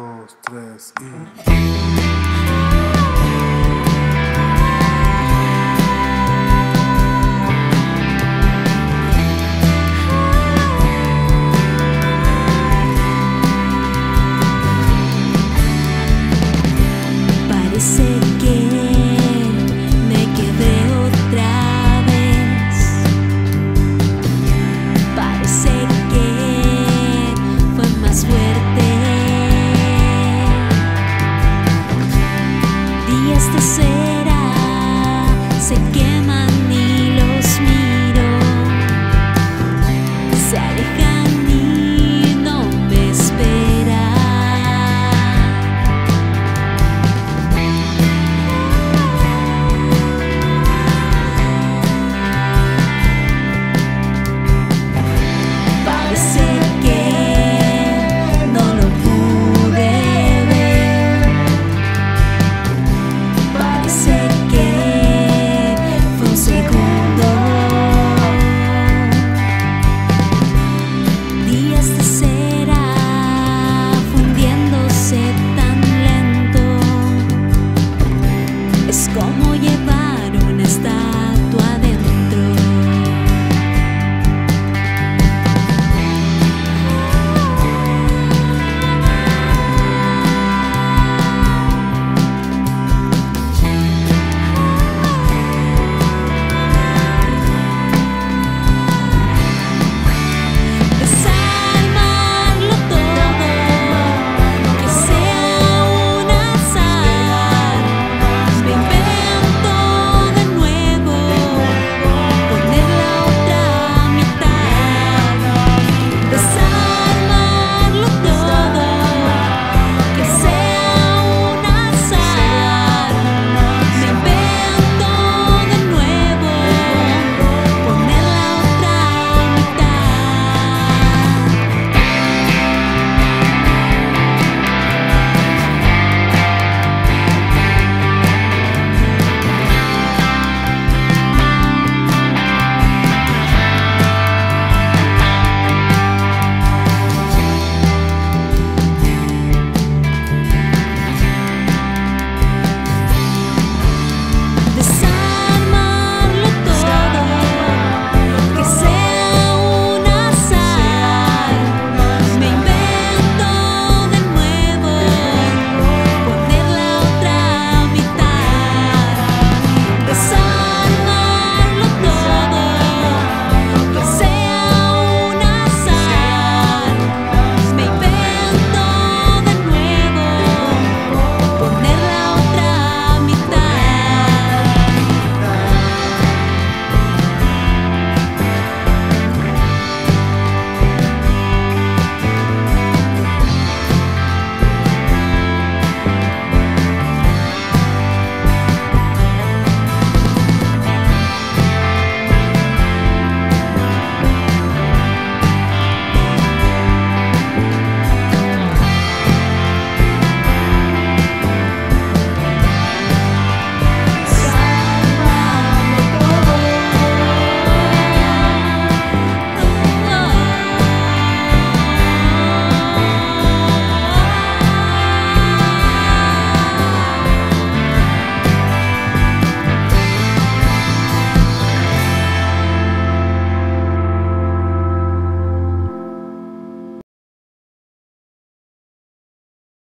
dos, tres y...